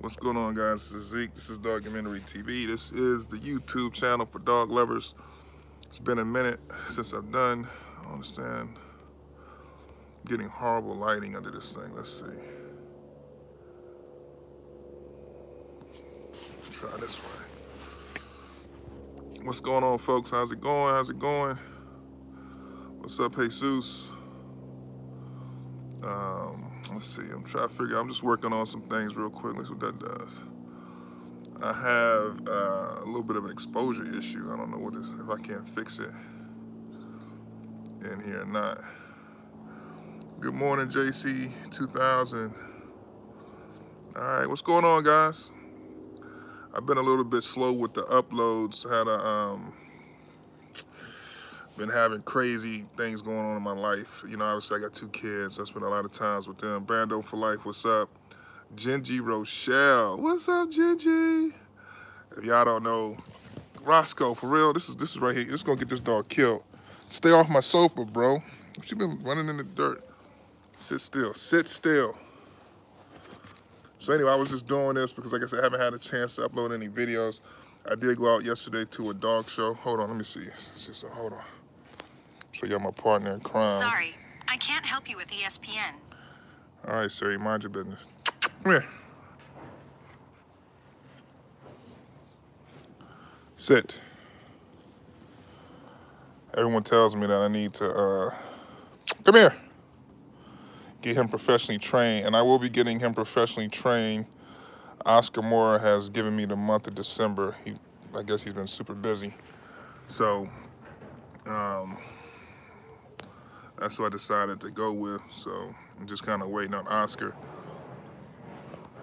What's going on, guys? This is Zeke. This is Dogumentary TV. This is the YouTube channel for dog lovers. It's been a minute since I've done. I understand. I'm getting horrible lighting under this thing. Let's see. Try this way. What's going on, folks? How's it going? How's it going? What's up, Jesus? Um, let's see, I'm trying to figure, I'm just working on some things real quick. Let's see what that does. I have uh, a little bit of an exposure issue. I don't know what is, if I can't fix it in here or not. Good morning, JC 2000. All right, what's going on, guys? I've been a little bit slow with the uploads. Had a, um, been having crazy things going on in my life. You know, obviously I got two kids. I spent a lot of times with them. Brando for life, what's up? Gingy Rochelle, what's up, Gingy? If y'all don't know, Roscoe, for real, this is this is right here. Is gonna get this dog killed. Stay off my sofa, bro. You been running in the dirt? Sit still, sit still. So anyway, I was just doing this because like I said, I haven't had a chance to upload any videos. I did go out yesterday to a dog show. Hold on, let me see. So, hold on. So you're my partner in crime. Sorry, I can't help you with ESPN. All right, sir, you mind your business. Come here. Sit. Everyone tells me that I need to, uh, come here. Get him professionally trained, and I will be getting him professionally trained. Oscar Moore has given me the month of December. He, I guess he's been super busy. So, um, that's what I decided to go with. So I'm just kind of waiting on Oscar.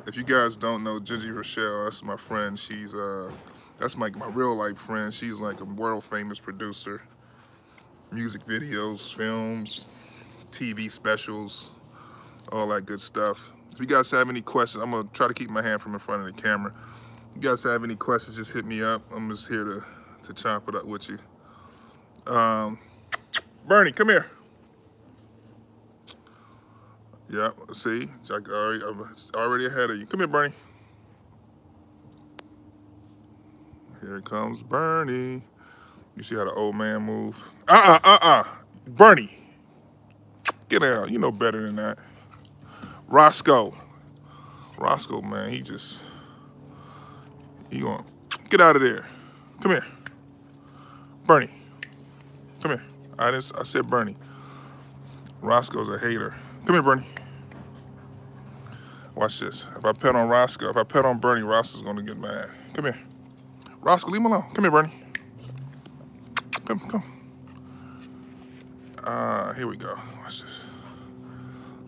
If you guys don't know Gingy Rochelle, that's my friend. She's uh, that's my my real life friend. She's like a world famous producer, music videos, films, TV specials, all that good stuff. If you guys have any questions, I'm gonna try to keep my hand from in front of the camera. If you guys have any questions, just hit me up. I'm just here to to chop it up with you. Um, Bernie, come here. Yep, see, Jack already, I'm already ahead of you. Come here, Bernie. Here comes Bernie. You see how the old man move? Uh-uh, uh-uh. Bernie. Get out. You know better than that. Roscoe. Roscoe, man, he just, he going, get out of there. Come here. Bernie. Come here. I just, I said Bernie. Roscoe's a hater. Come here, Bernie. Watch this. If I pet on Roscoe, if I pet on Bernie, Roscoe's gonna get mad. Come here. Roscoe, leave him alone. Come here, Bernie. Come, come. Ah, uh, here we go. Watch this.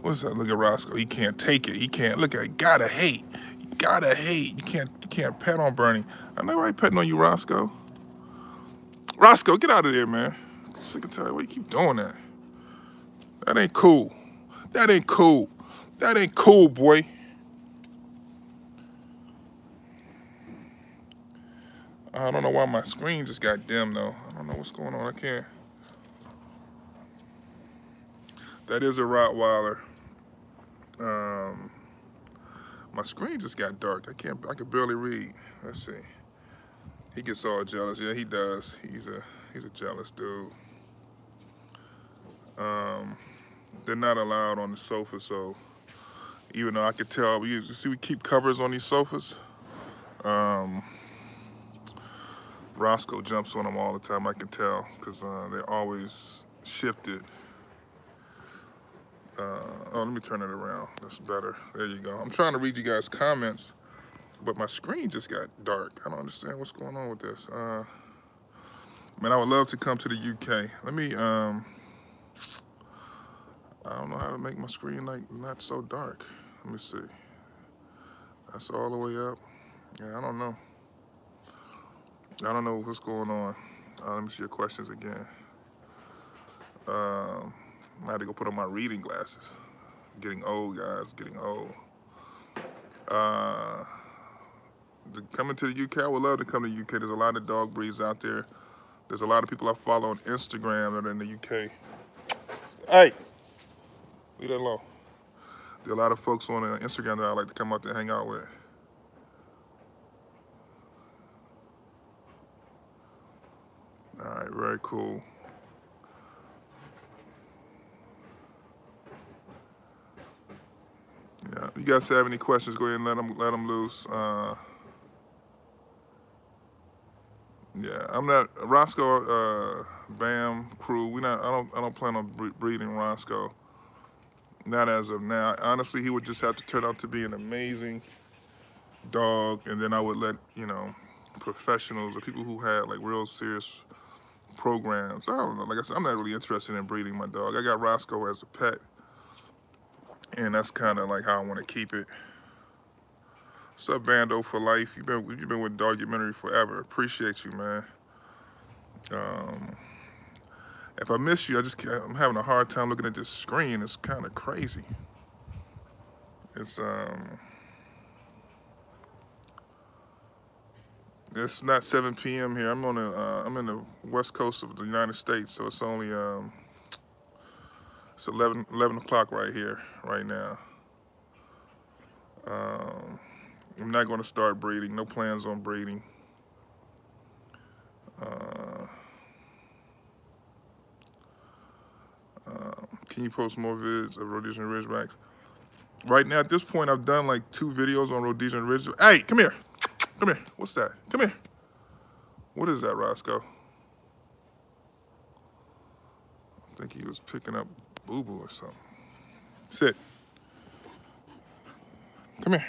What's that? Look at Roscoe. He can't take it. He can't. Look at. it. Gotta hate. Gotta hate. You can't. You can't pet on Bernie. I know I ain't petting on you, Roscoe. Roscoe, get out of there, man. Sick and tired. Why you keep doing that? That ain't cool. That ain't cool. That ain't cool, boy. I don't know why my screen just got dim though. I don't know what's going on. I can't. That is a Rottweiler. Um, my screen just got dark. I can't. I can barely read. Let's see. He gets all jealous. Yeah, he does. He's a he's a jealous dude. Um, they're not allowed on the sofa, so even though I could tell, you see we keep covers on these sofas. Um, Roscoe jumps on them all the time, I can tell, because uh, they're always shifted. Uh, oh, let me turn it around. That's better. There you go. I'm trying to read you guys' comments, but my screen just got dark. I don't understand what's going on with this. Uh, man, I would love to come to the UK. Let me, um, I don't know how to make my screen like not so dark. Let me see. That's all the way up. Yeah, I don't know. I don't know what's going on. Uh, let me see your questions again. Um, I had to go put on my reading glasses. getting old, guys. Getting old. Uh, coming to the UK, I would love to come to the UK. There's a lot of dog breeds out there. There's a lot of people I follow on Instagram that are in the UK. Hey, leave that alone. There are a lot of folks on uh, Instagram that I like to come out and hang out with. All right, very cool. Yeah, you guys have any questions, go ahead and let them, let them loose. Uh, yeah, I'm not, Roscoe, uh, Bam crew, we not, I don't, I don't plan on breeding Roscoe. Not as of now. Honestly, he would just have to turn out to be an amazing dog, and then I would let, you know, professionals or people who had like real serious programs. I don't know. Like I said, I'm not really interested in breeding my dog. I got Roscoe as a pet, and that's kind of like how I want to keep it. What's up, Bando for life? You've been you've been with Dogumentary forever. Appreciate you, man. Um, if I miss you, I just I'm having a hard time looking at this screen. It's kind of crazy. It's um. It's not 7 p.m. here. I'm on the uh, I'm in the west coast of the United States, so it's only um, it's 11 11 o'clock right here, right now. Um, I'm not going to start breeding. No plans on breeding. Uh, uh, can you post more vids of Rhodesian Ridgebacks? Right now, at this point, I've done like two videos on Rhodesian Ridgebacks. Hey, come here. Come here. What's that? Come here. What is that, Roscoe? I think he was picking up boo-boo or something. Sit. Come here.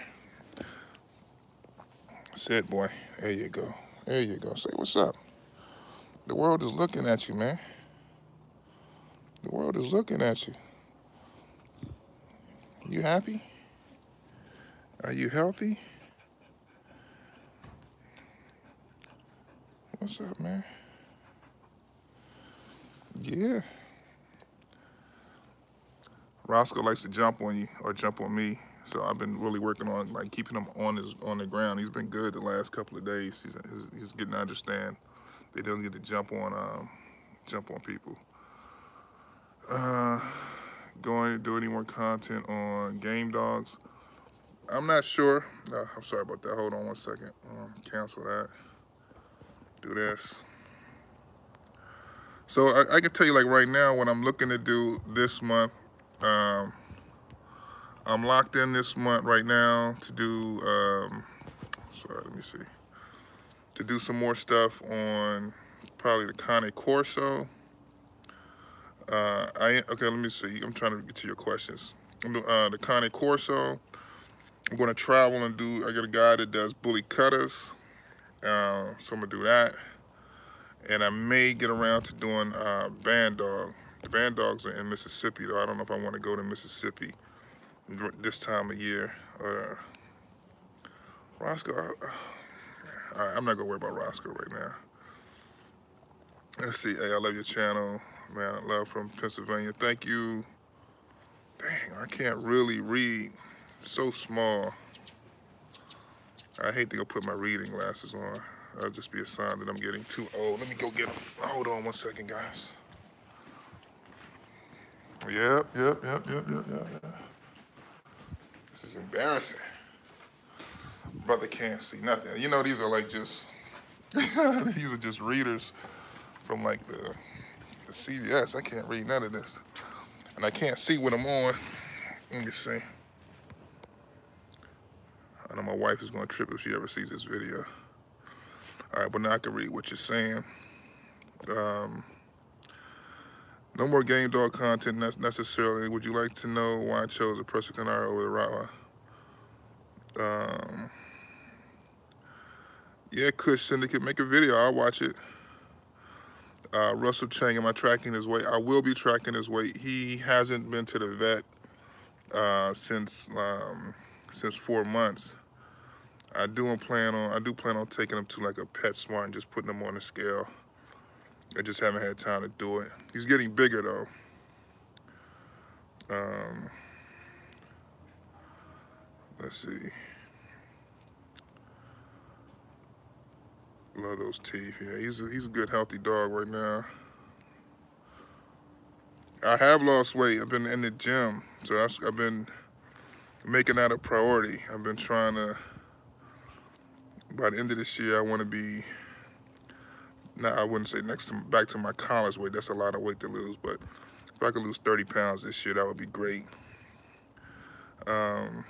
Sit, boy. There you go. There you go. Say what's up. The world is looking at you, man. The world is looking at you. You happy? Are you healthy? What's up, man? Yeah. Roscoe likes to jump on you or jump on me. So I've been really working on like keeping him on his on the ground. He's been good the last couple of days. He's, he's getting to understand they don't get to jump on um, jump on people. Uh, going to do any more content on game dogs? I'm not sure. Uh, I'm sorry about that. Hold on one second. Um, cancel that do this. So I, I, can tell you like right now what I'm looking to do this month. Um, I'm locked in this month right now to do, um, sorry, let me see. To do some more stuff on probably the Cane Corso. Uh, I, okay, let me see. I'm trying to get to your questions. Uh, the Cane Corso. I'm going to travel and do, I got a guy that does Bully Kuttas. Uh, so I'm gonna do that. And I may get around to doing uh, bandog. The bandogs are in Mississippi though. I don't know if I want to go to Mississippi this time of year. Uh, Roscoe, I, I'm not gonna worry about Roscoe right now. Let's see, hey, I love your channel. Man, I love from Pennsylvania. Thank you. Dang, I can't really read. So small. I hate to go put my reading glasses on. That'll just be a sign that I'm getting too old. Let me go get them. Hold on one second, guys. Yep, yep, yep, yep, yep, yep, yep. This is embarrassing. Brother can't see nothing. You know, these are like just, these are just readers from like the, the CVS. I can't read none of this. And I can't see what I'm on. Let me see. I know my wife is going to trip if she ever sees this video. All right, but now I can read what you're saying. Um, no more game dog content necessarily. Would you like to know why I chose a Presa Canario over the Rottweiler? Um, yeah, Kush Syndicate, make a video. I'll watch it. Uh, Russell Chang, am I tracking his weight? I will be tracking his weight. He hasn't been to the vet uh, since um, since four months. I do plan on I do plan on taking him to like a pet smart and just putting him on the scale. I just haven't had time to do it. He's getting bigger though. Um, let's see. Love those teeth. Yeah, he's a, he's a good healthy dog right now. I have lost weight. I've been in the gym, so I've been making that a priority. I've been trying to by the end of this year, I want to be now I wouldn't say next to back to my college weight. That's a lot of weight to lose, but if I could lose 30 pounds this year, that would be great. Um,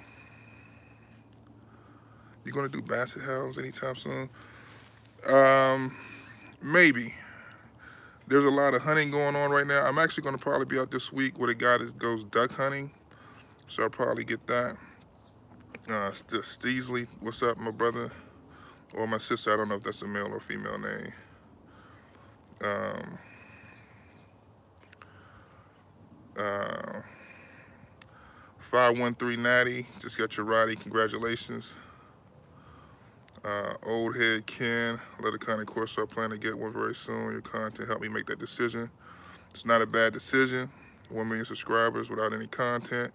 you gonna do Basset Hounds anytime soon? Um, maybe. There's a lot of hunting going on right now. I'm actually gonna probably be out this week with a guy that goes duck hunting, so I'll probably get that. Uh, what's up, my brother? Or my sister, I don't know if that's a male or female name. Um, uh, 513 Natty, just got your Roddy, congratulations. Uh, old head Ken, let the Cane Corso I plan to get one very soon. Your content helped me make that decision. It's not a bad decision. One million subscribers without any content.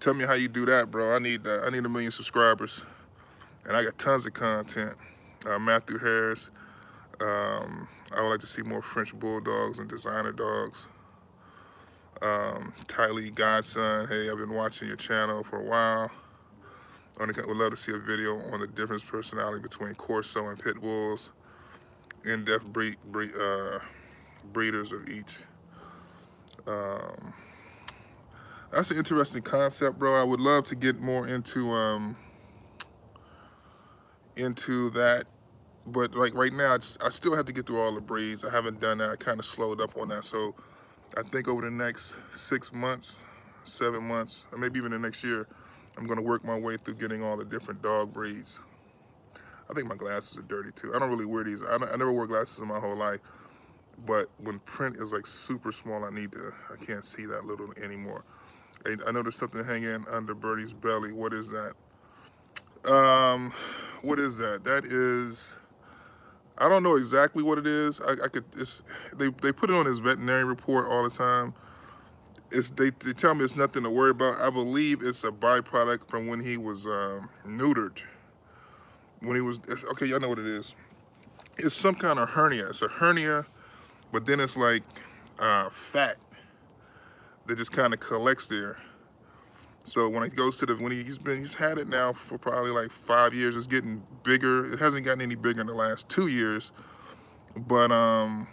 Tell me how you do that, bro. I need uh, I need a million subscribers, and I got tons of content. Uh, Matthew Harris. Um, I would like to see more French bulldogs and designer dogs. Um, Tylee Godson. Hey, I've been watching your channel for a while. I would love to see a video on the difference personality between Corso and Pit Bulls. In-depth breed, breed, uh, breeders of each. Um, that's an interesting concept, bro. I would love to get more into um, into that, but like right now, I, still have to get through all the breeds. I haven't done that. I kind of slowed up on that. So I think over the next six months, seven months, or maybe even the next year, I'm gonna work my way through getting all the different dog breeds. I think my glasses are dirty too. I don't really wear these. I, I never wore glasses in my whole life. But when print is like super small, I need to, I can't see that little anymore. I, I there's something hanging under Bernie's belly. What is that? Um, what is that? That is, I don't know exactly what it is. I, I could, they, they put it on his veterinary report all the time. It's, they, they tell me it's nothing to worry about. I believe it's a byproduct from when he was um, neutered. When he was, okay, y'all know what it is. It's some kind of hernia. It's a hernia, but then it's like uh, fat that just kind of collects there. So when it goes to the, when he's been, he's had it now for probably like five years. It's getting bigger. It hasn't gotten any bigger in the last two years, but um,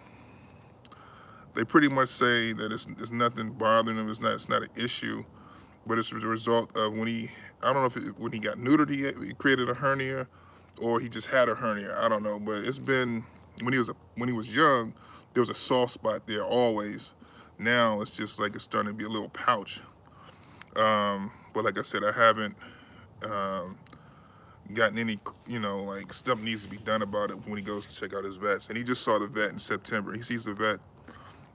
they pretty much say that it's, it's nothing bothering him. It's not, it's not an issue, but it's the result of when he, I don't know if it, when he got neutered, he, he created a hernia, or he just had a hernia. I don't know, but it's been when he was a, when he was young, there was a soft spot there always. Now it's just like it's starting to be a little pouch. Um, but like I said, I haven't um, gotten any, you know, like stuff needs to be done about it when he goes to check out his vets. And he just saw the vet in September. He sees the vet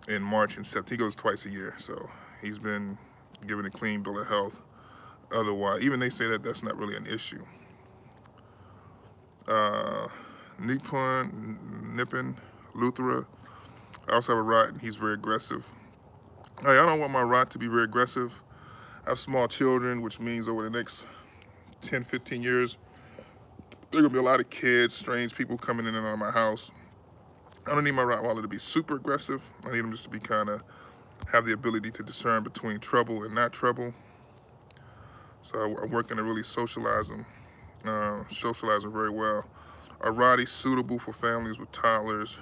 in March and September. He goes twice a year. So he's been given a clean bill of health. Otherwise, even they say that that's not really an issue. Uh, Nippon, Nippon, Luthera. I also have a rat and he's very aggressive. I don't want my rat to be very aggressive. I have small children, which means over the next 10, 15 years, there are gonna be a lot of kids, strange people coming in and out of my house. I don't need my Rottweiler to be super aggressive. I need him just to be kind of, have the ability to discern between trouble and not trouble. So I, am working to really socialize them, uh, socialize them very well. A Roddy suitable for families with toddlers.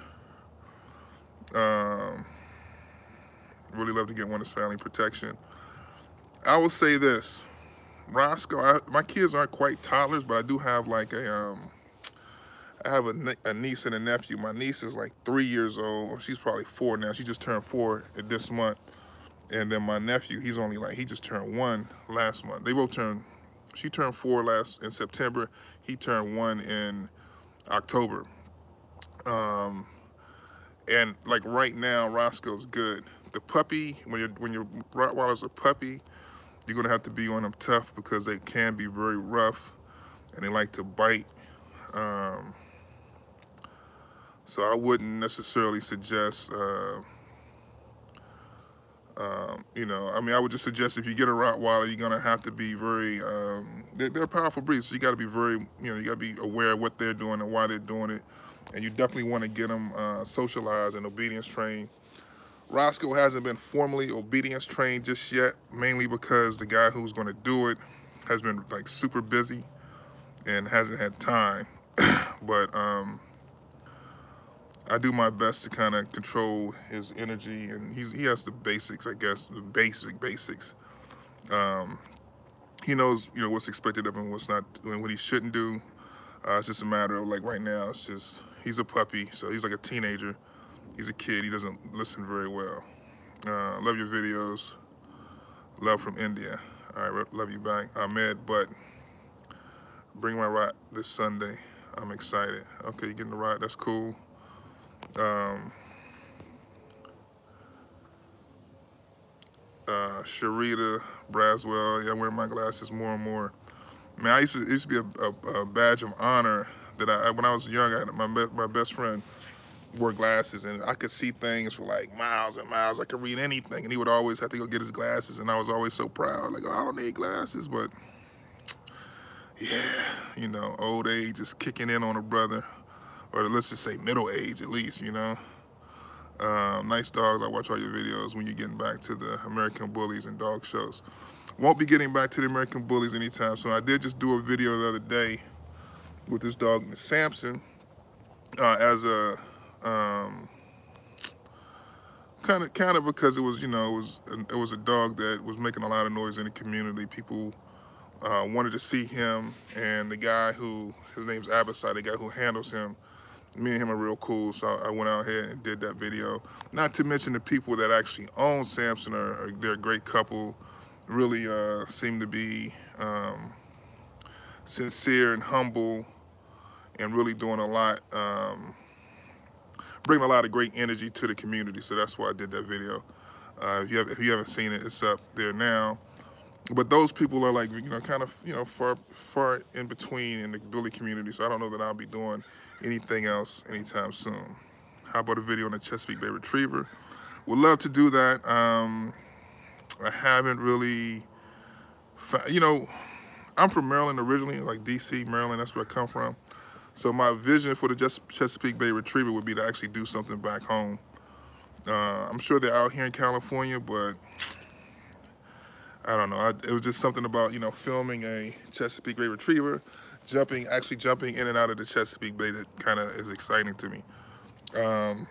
Um, Really love to get one as family protection. I will say this, Roscoe, I, my kids aren't quite toddlers, but I do have like a, um, I have a, a, niece and a nephew. My niece is like three years old. She's probably four now. She just turned four this month. And then my nephew, he's only like, he just turned one last month. They both turned, she turned four last in September. He turned one in October. Um, and like right now, Roscoe's good the puppy, when, you're, when your Rottweiler's a puppy, you're gonna have to be on them tough because they can be very rough and they like to bite. Um, so I wouldn't necessarily suggest, uh, um, you know, I mean, I would just suggest if you get a Rottweiler, you're gonna have to be very, um, they're, they're powerful breeds, so you gotta be very, you know, you gotta be aware of what they're doing and why they're doing it. And you definitely wanna get them uh, socialized and obedience trained Roscoe hasn't been formally obedience trained just yet, mainly because the guy who's going to do it has been like super busy and hasn't had time. but um, I do my best to kind of control his energy, and he's he has the basics, I guess, the basic basics. Um, he knows, you know, what's expected of him, what's not, and what he shouldn't do. Uh, it's just a matter of like right now, it's just he's a puppy, so he's like a teenager. He's a kid. He doesn't listen very well. Uh, love your videos. Love from India. Right, love you back, Ahmed. But bring my ride this Sunday. I'm excited. Okay, you getting the ride? That's cool. Um, uh, Sharita Braswell. Yeah, I wear my glasses more and more. Man, I used to, it used to be a, a, a badge of honor that I, when I was young, I had my, my best friend wore glasses and I could see things for like miles and miles. I could read anything and he would always have to go get his glasses and I was always so proud. Like, oh, I don't need glasses, but yeah, you know, old age is kicking in on a brother or let's just say middle age at least, you know. Um, nice dogs. I watch all your videos when you're getting back to the American Bullies and dog shows. Won't be getting back to the American Bullies anytime soon. I did just do a video the other day with this dog, Samson, uh, as a um, kind of kind of because it was you know it was it was a dog that was making a lot of noise in the community. People uh, wanted to see him, and the guy who his name's Abasai, the guy who handles him me and him are real cool, so I went out here and did that video. Not to mention the people that actually own Samson are, are they're a great couple. Really uh, seem to be um, sincere and humble, and really doing a lot, um, bringing a lot of great energy to the community. So that's why I did that video. Uh, if, you have, if you haven't seen it, it's up there now. But those people are like, you know, kind of, you know, far, far in between in the bully community. So I don't know that I'll be doing anything else anytime soon. How about a video on the Chesapeake Bay Retriever? Would love to do that. Um, I haven't really, you know, I'm from Maryland originally, like DC, Maryland, that's where I come from. So my vision for the Chesapeake Bay Retriever would be to actually do something back home. Uh, I'm sure they're out here in California, but I don't know. I, it was just something about, you know, filming a Chesapeake Bay Retriever jumping, actually jumping in and out of the Chesapeake Bay that kind of is exciting to me. Um,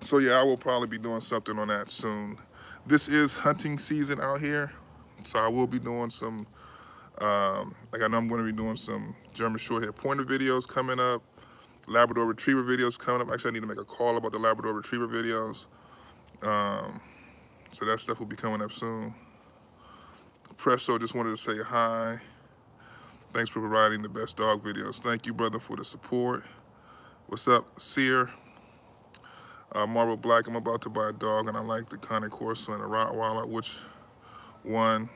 so yeah, I will probably be doing something on that soon. This is hunting season out here, so I will be doing some, um, like I know I'm going to be doing some German Shorthair Pointer videos coming up, Labrador Retriever videos coming up. Actually, I need to make a call about the Labrador Retriever videos. Um, so that stuff will be coming up soon. Presto just wanted to say hi. Thanks for providing the best dog videos. Thank you, brother, for the support. What's up, Sear? Uh, Marble Black, I'm about to buy a dog, and I like the Cane Corso and the Rottweiler. Which one?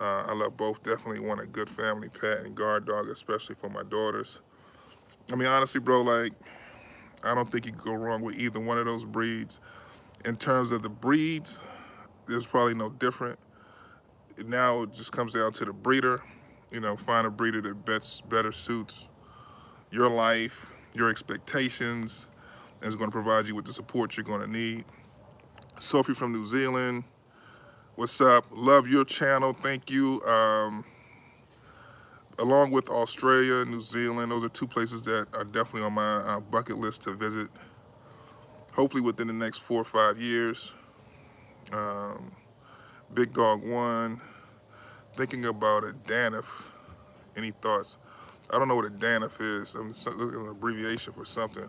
Uh, I love both. Definitely want a good family pet and guard dog, especially for my daughters. I mean, honestly, bro, like, I don't think you could go wrong with either one of those breeds. In terms of the breeds, there's probably no different. Now it just comes down to the breeder you know, find a breeder that best, better suits your life, your expectations, and is going to provide you with the support you're going to need. Sophie from New Zealand, what's up? Love your channel, thank you. Um, along with Australia, New Zealand, those are two places that are definitely on my uh, bucket list to visit. Hopefully within the next four or five years. Um, Big Dog One, thinking about a DANF. Any thoughts? I don't know what a DANF is. I'm looking an abbreviation for something.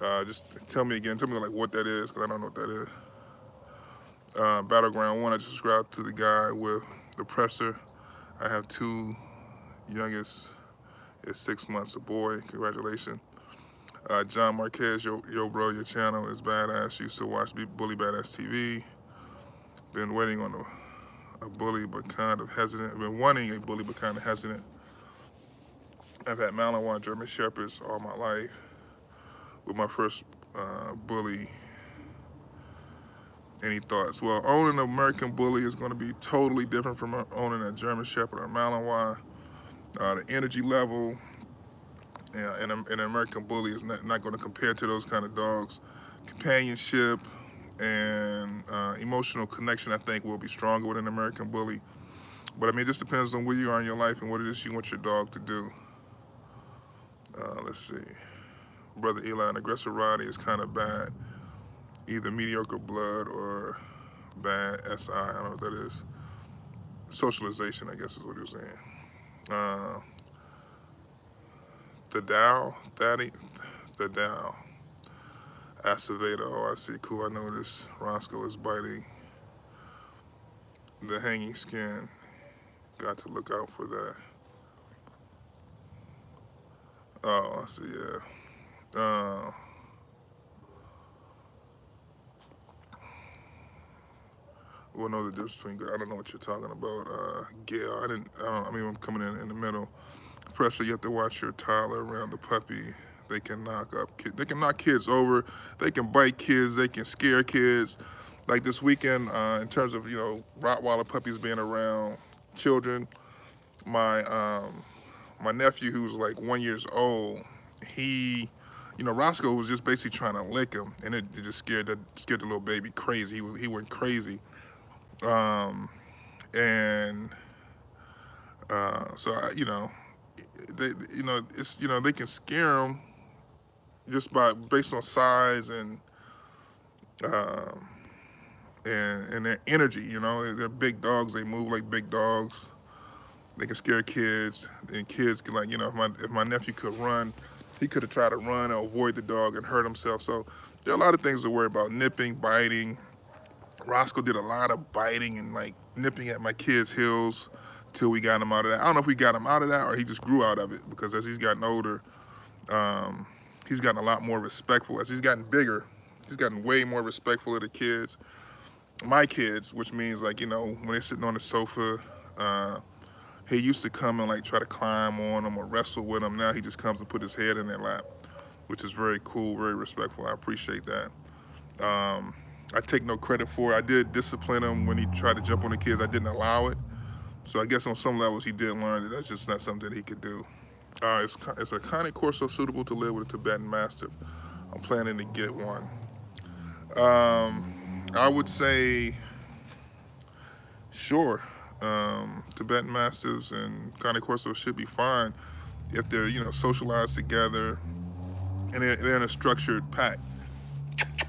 Uh, just tell me again. Tell me like what that is, because I don't know what that is. Uh, Battleground 1, I just subscribed to the guy with the presser. I have two youngest is six months, a boy. Congratulations. Uh, John Marquez, yo, yo, bro, your channel is badass. Used to watch Bully Badass TV. Been waiting on the a bully but kind of hesitant. Been wanting a bully but kind of hesitant. I've had Malinois German Shepherds all my life. With my first uh, bully, any thoughts? Well, owning an American bully is going to be totally different from owning a German Shepherd or Malinois. Uh, the energy level yeah, and, an American bully is not, not going to compare to those kind of dogs. Companionship, and uh, emotional connection, I think, will be stronger with an American Bully. But I mean, it just depends on where you are in your life and what it is you want your dog to do. Uh, let's see. Brother Eli, an aggressive is kind of bad. Either mediocre blood or bad SI. I don't know what that is. Socialization, I guess is what he was saying. Uh, the Dow, Thaddy, the Dow. Acevedo, oh, I see, cool, I noticed. Roscoe is biting the hanging skin. Got to look out for that. Oh, I see, yeah. Uh, we'll know the difference between good. I don't know what you're talking about, uh, Gail. I didn't, I don't, I mean, I'm coming in in the middle. Pressure, you have to watch your Tyler around the puppy. They can knock up kids. They can knock kids over. They can bite kids. They can scare kids. Like this weekend, uh, in terms of, you know, Rottweiler puppies being around children, my, um, my nephew who's like one years old, he, you know, Roscoe was just basically trying to lick him, and it, it just scared the scared the little baby crazy. He, he went crazy, um, and uh, so I, you know, they, you know, it's you know they can scare them just by based on size and um, and and their energy. You know, they're big dogs. They move like big dogs. They can scare kids, and kids can like you know if my if my nephew could run, he could have tried to run or avoid the dog and hurt himself. So there are a lot of things to worry about: nipping, biting. Roscoe did a lot of biting and like nipping at my kids' heels till we got him out of that. I don't know if we got him out of that or he just grew out of it because as he's gotten older, um, he's gotten a lot more respectful. As he's gotten bigger, he's gotten way more respectful of the kids. My kids, which means like, you know, when they're sitting on the sofa, uh, he used to come and like try to climb on them or wrestle with them. Now he just comes and put his head in their lap, which is very cool, very respectful. I appreciate that. Um, I take no credit for it. I did discipline him when he tried to jump on the kids. I didn't allow it. So I guess on some levels he did learn that that's just not something that he could do. Uh, it's, it's a Cane Corso suitable to live with a Tibetan Mastiff. I'm planning to get one. Um, I would say, sure, um, Tibetan Mastiffs and Cane Corso should be fine if they're, you know, socialized together and they're, they're in a structured pack.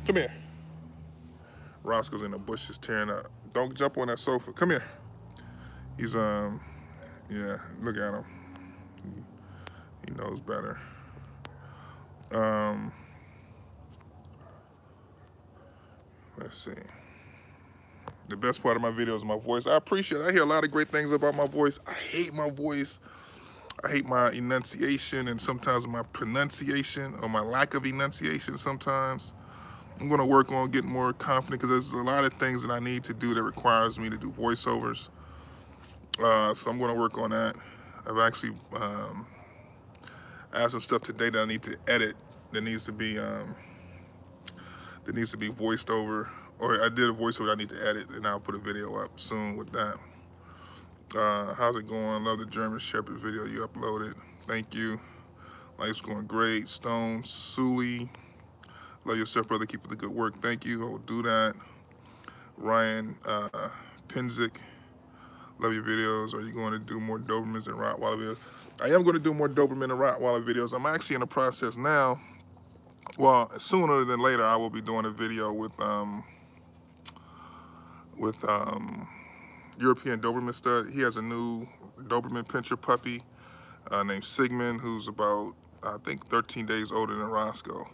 Come here. Roscoe's in the bushes tearing up. Don't jump on that sofa. Come here. He's, um, yeah, look at him. He knows better. Um, let's see. The best part of my video is my voice. I appreciate it. I hear a lot of great things about my voice. I hate my voice. I hate my enunciation and sometimes my pronunciation or my lack of enunciation sometimes. I'm gonna work on getting more confident because there's a lot of things that I need to do that requires me to do voiceovers. Uh, so I'm gonna work on that. I've actually um, I have some stuff today that I need to edit that needs to be um, that needs to be voiced over. Or I did a voiceover I need to edit, and I'll put a video up soon with that. Uh, how's it going? Love the German Shepherd video you uploaded. Thank you. Life's going great. Stone, Sully. Love yourself, brother. Keep up the good work. Thank you. I will do that. Ryan uh. Love your videos. Are you going to do more Dobermans and Rottweiler videos? I am going to do more Doberman and Rottweiler videos. I'm actually in the process now. Well, sooner than later, I will be doing a video with um, with um, European Doberman stud. He has a new Doberman Pinscher puppy uh, named Sigmund, who's about, I think, 13 days older than Roscoe.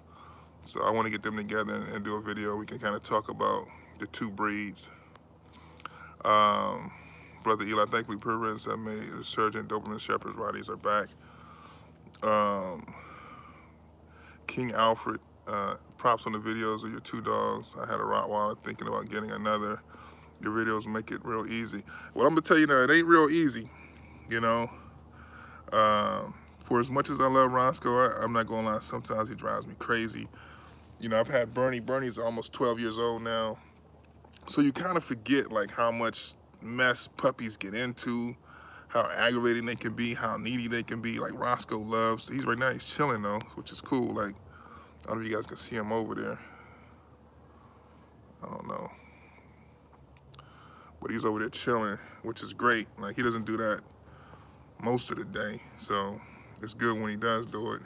So I want to get them together and, and do a video. We can kind of talk about the two breeds. Um, Brother Eli, thankfully Perez have made the Surgeon Doberman Shepherds Rotties are back. Um, King Alfred, uh, props on the videos of your two dogs. I had a Rottweiler thinking about getting another. Your videos make it real easy. What I'm gonna tell you now, it ain't real easy, you know. Um, for as much as I love Roscoe, I, am not gonna lie, sometimes he drives me crazy. You know, I've had Bernie. Bernie's almost 12 years old now. So you kind of forget like how much mess puppies get into, how aggravating they can be, how needy they can be. Like Roscoe loves, he's right now, he's chilling though, which is cool. Like, I don't know if you guys can see him over there. I don't know. But he's over there chilling, which is great. Like, he doesn't do that most of the day. So, it's good when he does do it.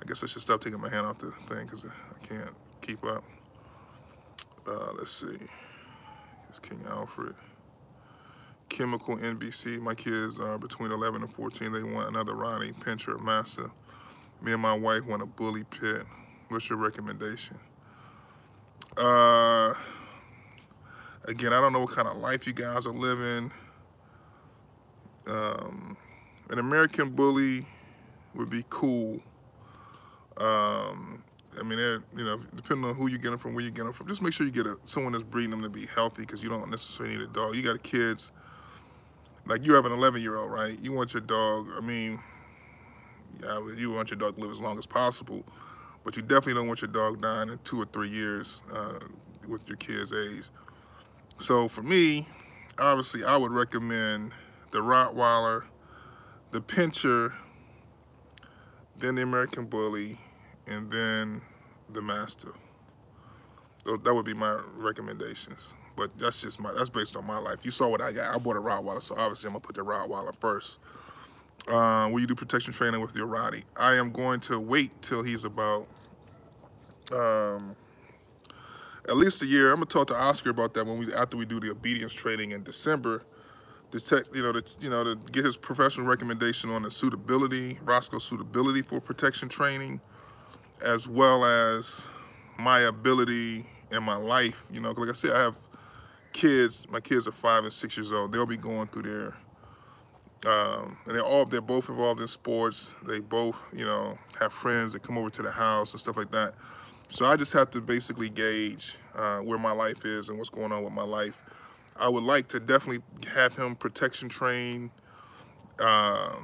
I guess I should stop taking my hand off the thing because can't keep up. Uh, let's see. It's King Alfred. Chemical NBC. My kids are between 11 and 14. They want another Ronnie Pinscher Master. Me and my wife want a bully pit. What's your recommendation? Uh, again, I don't know what kind of life you guys are living. Um, an American bully would be cool. Um, I mean, you know, depending on who you get them from, where you get them from, just make sure you get a, someone that's breeding them to be healthy because you don't necessarily need a dog. You got kids, like you have an 11 year old, right? You want your dog, I mean, yeah, you want your dog to live as long as possible, but you definitely don't want your dog dying in two or three years uh, with your kid's age. So for me, obviously I would recommend the Rottweiler, the Pinscher, then the American Bully, and then the Master. So that would be my recommendations. But that's just my, that's based on my life. You saw what I got. I bought a Rottweiler, so obviously I'm gonna put the Rottweiler first. Uh, will you do protection training with your Rottie? I am going to wait till he's about um, at least a year. I'm gonna talk to Oscar about that when we after we do the obedience training in December. To check, you know, to you know, to get his professional recommendation on the suitability, Roscoe suitability for protection training, as well as my ability in my life. You know, like I said, I have kids. My kids are five and six years old. They'll be going through their um, and they're all they're both involved in sports. They both, you know, have friends that come over to the house and stuff like that. So I just have to basically gauge uh, where my life is and what's going on with my life. I would like to definitely have him protection trained. Uh,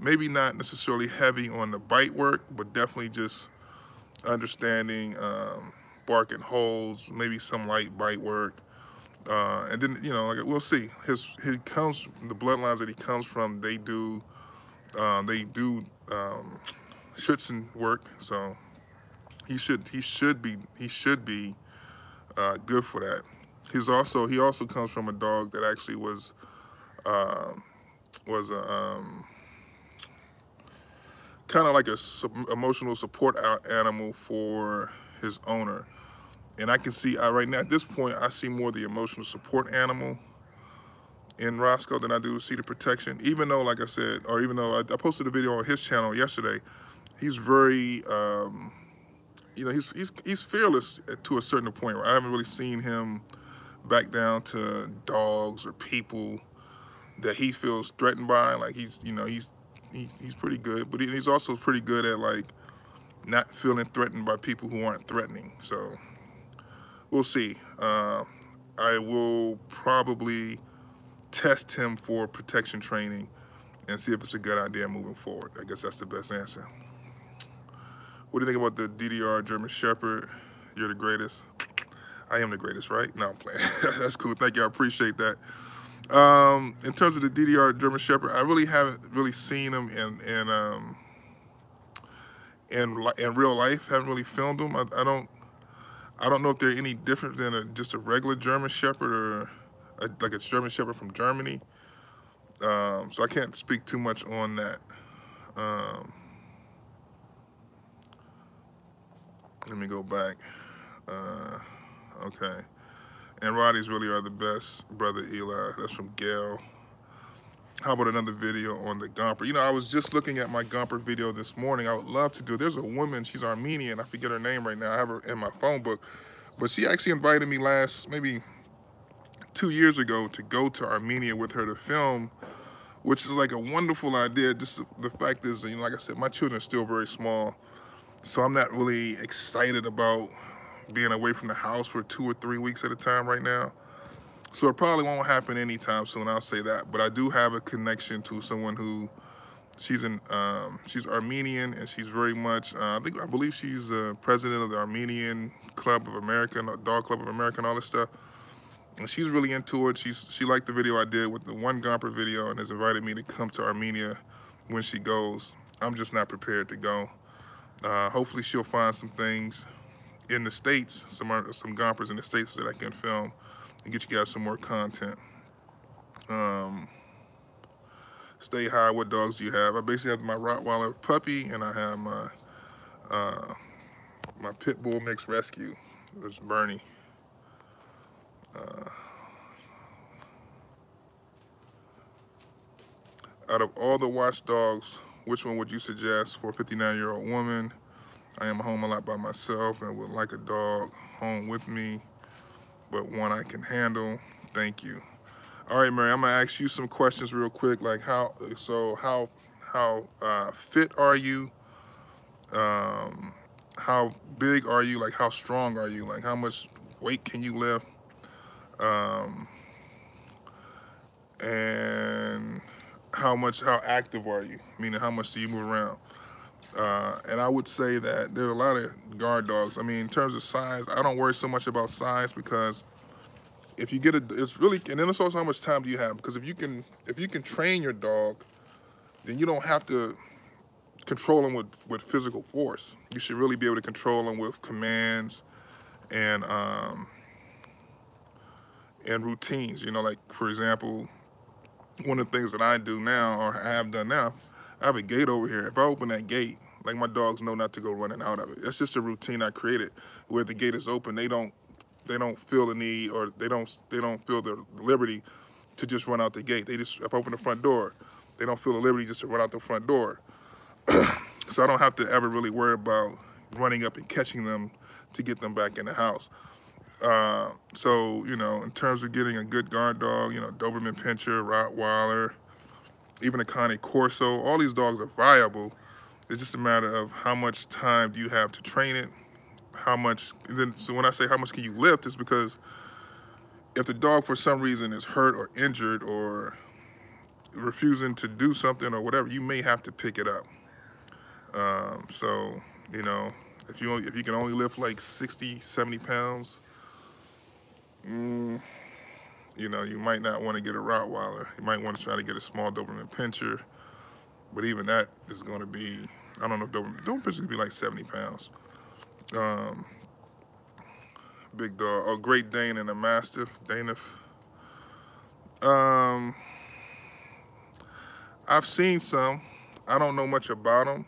maybe not necessarily heavy on the bite work, but definitely just understanding um, bark and holds, maybe some light bite work. Uh, and then, you know, like we'll see. His he comes the bloodlines that he comes from. They do uh, they do um, work, so he should he should be he should be uh, good for that. He's also he also comes from a dog that actually was uh, was a um, kind of like a emotional support animal for his owner. And I can see, I, right now at this point, I see more the emotional support animal in Roscoe than I do see the protection. Even though, like I said, or even though I, I posted a video on his channel yesterday, he's very, um, you know, he's, he's, he's fearless to a certain point. Right? I haven't really seen him back down to dogs or people that he feels threatened by. Like he's, you know, he's, he, he's pretty good, but he, he's also pretty good at like not feeling threatened by people who aren't threatening. So we'll see. Uh, I will probably test him for protection training and see if it's a good idea moving forward. I guess that's the best answer. What do you think about the DDR German Shepherd? You're the greatest. I am the greatest, right? No, I'm playing. that's cool. Thank you. I appreciate that. Um, in terms of the DDR German Shepherd, I really haven't really seen him in in um, in in real life. Haven't really filmed him. I, I don't I don't know if they're any different than a, just a regular German Shepherd or a, like a German Shepherd from Germany. Um, so I can't speak too much on that. Um, let me go back. Uh, okay. And Roddy's really are the best, Brother Eli. That's from Gail. How about another video on the Gampr? You know, I was just looking at my Gampr video this morning. I would love to do. There's a woman, she's Armenian. I forget her name right now. I have her in my phone book. But she actually invited me last, maybe two years ago to go to Armenia with her to film, which is like a wonderful idea. Just the fact is, you know, like I said, my children are still very small. So I'm not really excited about being away from the house for two or three weeks at a time right now. So it probably won't happen anytime soon. I'll say that. But I do have a connection to someone who she's an um, she's Armenian and she's very much uh, I think I believe she's uh, president of the Armenian Club of America, Dog Club of America, and all this stuff. And she's really into it. She's she liked the video I did with the one Gampr video and has invited me to come to Armenia when she goes. I'm just not prepared to go. Uh, hopefully she'll find some things in the States, some some Gamprs in the States that I can film and get you guys some more content. Um, stay high, what dogs do you have? I basically have my Rottweiler puppy and I have my uh, my pit bull mix rescue. It's Bernie. Uh, out of all the watchdogs, which one would you suggest for a 59 year old woman? I am home a lot by myself and would like a dog home with me, but one I can handle. Thank you. All right, Mary, I'm gonna ask you some questions real quick. Like how, so how, how uh, fit are you? Um, how big are you? Like how strong are you? Like how much weight can you lift? Um, and how much, how active are you? Meaning how much do you move around? Uh, and I would say that there are a lot of guard dogs. I mean, in terms of size, I don't worry so much about size because if you get a, it's really, and then it's also how much time do you have? Because if you can, if you can train your dog, then you don't have to control them with, with physical force. You should really be able to control them with commands and, um, and routines. You know, like for example, one of the things that I do now, or I have done now, I have a gate over here. If I open that gate, like my dogs know not to go running out of it. That's just a routine I created where the gate is open. They don't they don't feel the need or they don't they don't feel the liberty to just run out the gate. They just if I open the front door, they don't feel the liberty just to run out the front door. so I don't have to ever really worry about running up and catching them to get them back in the house. Uh, so, you know, in terms of getting a good guard dog, you know, Doberman Pinscher, Rottweiler, even a Cane Corso, all these dogs are viable. It's just a matter of how much time do you have to train it, how much, then, so when I say how much can you lift, it's because if the dog for some reason is hurt or injured or refusing to do something or whatever, you may have to pick it up. Um, so, you know, if you, only, if you can only lift like 60, 70 pounds, mm, you know, you might not want to get a Rottweiler. You might want to try to get a small Doberman Pinscher. But even that is going to be, I don't know, Doberman, Doberman Pinscher could be like 70 pounds. Um, big dog, a Great Dane and a Mastiff, Daniff. Um, I've seen some. I don't know much about them.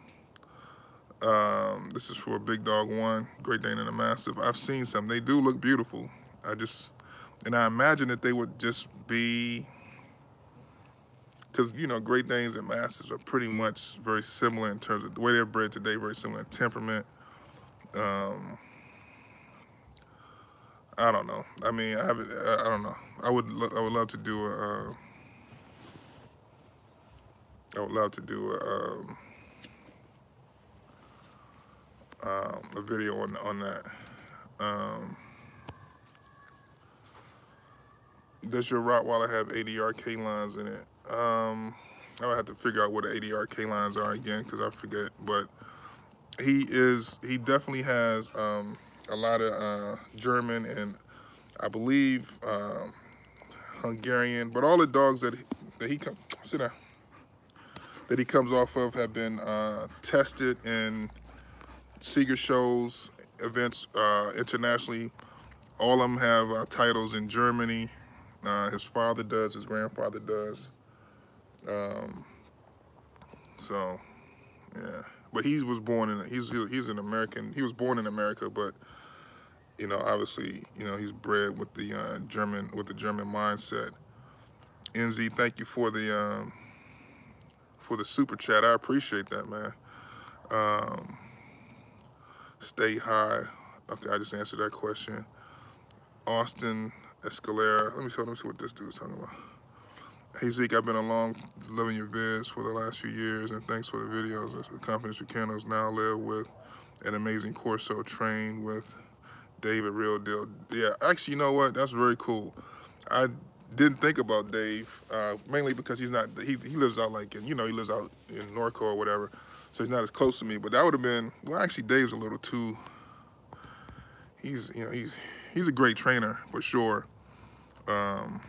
Um, this is for a big dog one, Great Dane and a Mastiff. I've seen some. They do look beautiful. I just, and I imagine that they would just be, because, you know, Great Danes and Mastiffs are pretty much very similar in terms of the way they're bred today, very similar in temperament. Um, I don't know. I mean, I haven't, I don't know. I would, I would love to do a, uh, I would love to do a, um, um, a video on on that. Um, does your Rottweiler have ADR lines in it? Um, I would have to figure out what the ADR canines are again because I forget. But he is he definitely has um, a lot of uh, German and I believe um, Hungarian. But all the dogs that he, that he come sit down that he comes off of have been uh, tested in Sieger shows, events uh, internationally. All of them have uh, titles in Germany. Uh, his father does, his grandfather does. Um, so, yeah. But he was born in, he's, he's an American, he was born in America, but, you know, obviously, you know, he's bred with the uh, German, with the German mindset. NZ, thank you for the, um, for the super chat. I appreciate that, man. Um, stay high. Okay, I just answered that question. Austin Escalera. Let me show them see what this dude's talking about. Hey Zeke, I've been along loving your vids for the last few years and thanks for the videos. The confidence you can now live with an amazing Corso trained with David Real Deal. Yeah, actually, you know what? That's very cool. I didn't think about Dave, uh, mainly because he's not, he, he lives out like, in, you know, he lives out in Norco or whatever, so he's not as close to me, but that would have been, well, actually, Dave's a little too, he's, you know, he's, he's a great trainer for sure. Um,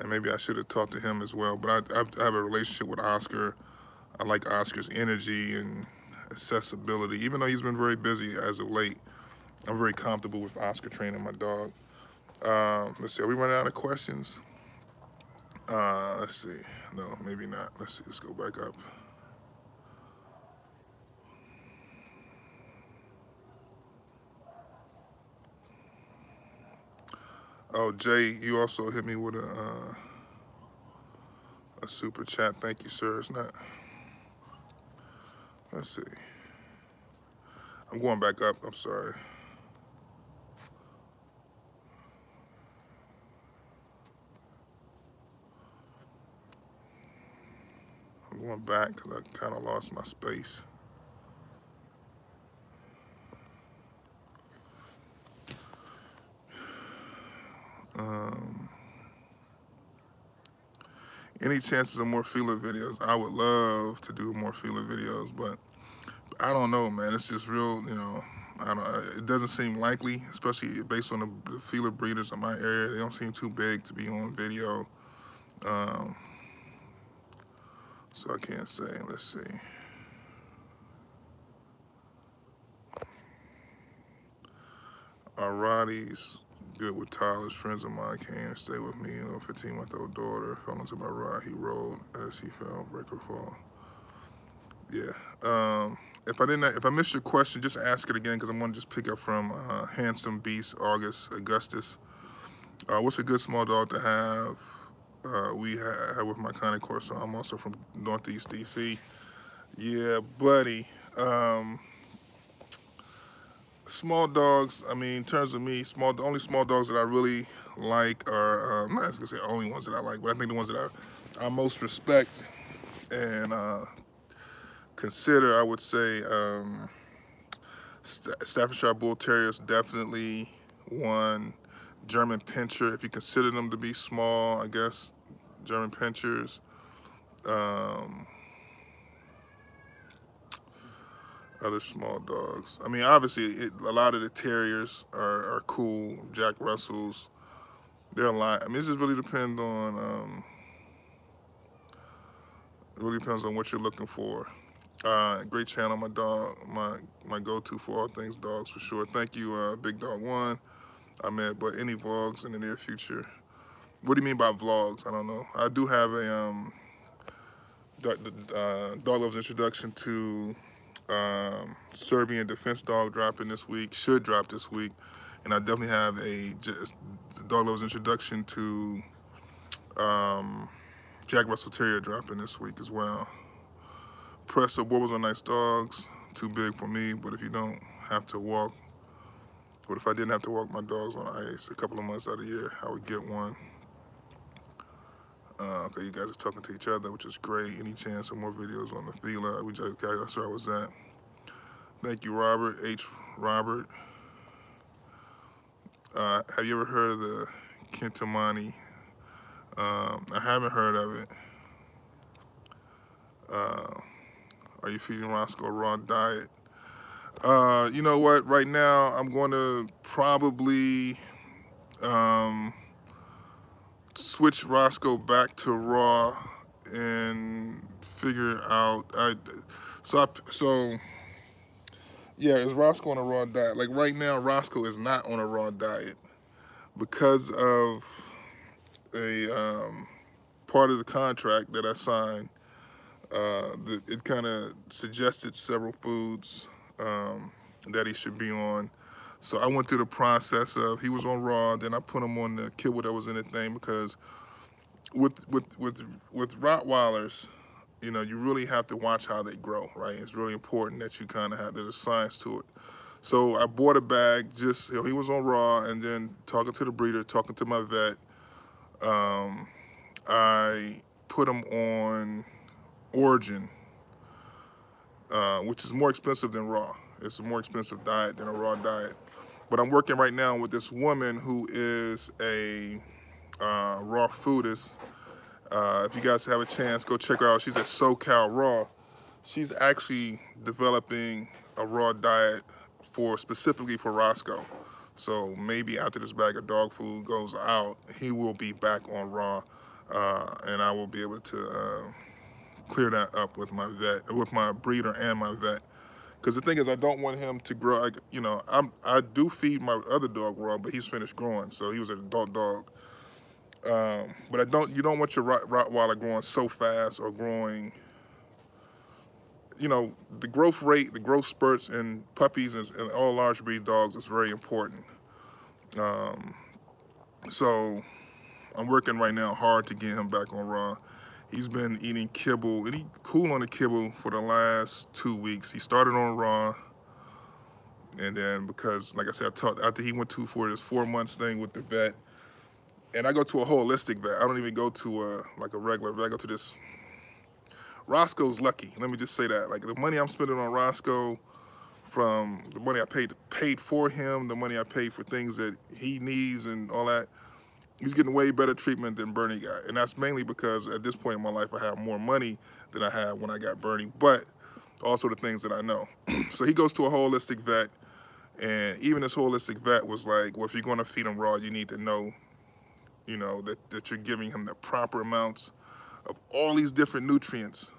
and maybe I should have talked to him as well. But I, I, have a relationship with Oscar. I like Oscar's energy and accessibility. Even though he's been very busy as of late, I'm very comfortable with Oscar training my dog. Um, let's see, are we running out of questions? Uh, let's see. No, maybe not. Let's see, let's go back up. Oh, Jay, you also hit me with a uh, a super chat. Thank you, sir. It's not. Let's see. I'm going back up. I'm sorry. I'm going back because I kind of lost my space. Um, any chances of more Fila videos? I would love to do more Fila videos, but I don't know, man. It's just real, you know. I don't. It doesn't seem likely, especially based on the, Fila breeders in my area. They don't seem too big to be on video. Um, so I can't say. Let's see. Are Rotties good with Tyler's friends of mine came and stayed with me, a 15 month old daughter. Fell into my ride. He rolled as he fell, record fall. Yeah. Um, if I didn't, if I missed your question, just ask it again because I'm going to just pick up from uh, Handsome Beast, August, Augustus. Uh, what's a good small dog to have? Uh, we have with my Cane Corso. I'm also from Northeast DC. Yeah, buddy. Um, small dogs, I mean, in terms of me, small the only small dogs that I really like are, um, I'm not gonna say only ones that I like, but I think the ones that I, I most respect and uh, consider, I would say, um, St Staffordshire Bull Terriers, definitely one. German Pinscher, if you consider them to be small, I guess, German Pinschers. Um, other small dogs. I mean, obviously, it, a lot of the terriers are, are cool. Jack Russells, they're a lot. I mean, it just really depends on. Um, it really depends on what you're looking for. Uh, great channel, my dog, my my go-to for all things dogs for sure. Thank you, uh, Big Dog One. I mean, but any vlogs in the near future. What do you mean by vlogs? I don't know. I do have a um, dog, uh, dog loves introduction to um, Serbian defense dog dropping this week, should drop this week. And I definitely have a just, dog loves introduction to um, Jack Russell Terrier dropping this week as well. Presto Boerboels are nice dogs, too big for me, but if you don't have to walk, what if I didn't have to walk my dogs on ice a couple of months out of the year, I would get one. Uh, okay, you guys are talking to each other, which is great. Any chance of more videos on the Fila? We just, okay, that's where I was at. Thank you, Robert H. Robert. Uh, have you ever heard of the Kintamani? Um, I haven't heard of it. Uh, are you feeding Roscoe a raw diet? Uh, you know what? Right now, I'm going to probably um, switch Roscoe back to raw and figure out. I so I, so yeah, is Roscoe on a raw diet? Like right now, Roscoe is not on a raw diet because of a um, part of the contract that I signed. Uh, the, it kind of suggested several foods um, that he should be on. So I went through the process of he was on raw, then I put him on the kibble that was in the thing because with with with with Rottweilers, you know, you really have to watch how they grow, right? It's really important that you kind of have there's a science to it. So I bought a bag, just you know, he was on raw, and then talking to the breeder, talking to my vet, um, I put him on Orijen, uh, which is more expensive than raw. It's a more expensive diet than a raw diet. But I'm working right now with this woman who is a uh, raw foodist. Uh, if you guys have a chance, go check her out. She's at SoCal Raw. She's actually developing a raw diet for specifically for Roscoe. So maybe after this bag of dog food goes out, he will be back on raw, uh, and I will be able to uh, clear that up with my vet, with my breeder and my vet. Because the thing is, I don't want him to grow. I, you know, I'm I do feed my other dog raw, but he's finished growing, so he was an adult dog. Um, but I don't. You don't want your Rottweiler growing so fast or growing. You know, the growth rate, the growth spurts in puppies and, and all large breed dogs is very important. Um, So I'm working right now hard to get him back on raw. He's been eating kibble, and he cool on the kibble for the last two weeks. He started on raw, and then because, like I said, I talked after he went to for his four months thing with the vet, and I go to a holistic vet. I don't even go to a like a regular vet. I go to this. Roscoe's lucky. Let me just say that. Like the money I'm spending on Roscoe, from the money I paid paid for him, the money I paid for things that he needs and all that he's getting way better treatment than Bernie got. And that's mainly because at this point in my life, I have more money than I had when I got Bernie, but also the things that I know. so he goes to a holistic vet, and even this holistic vet was like, well, if you're going to feed him raw, you need to know, you know, that, that you're giving him the proper amounts of all these different nutrients.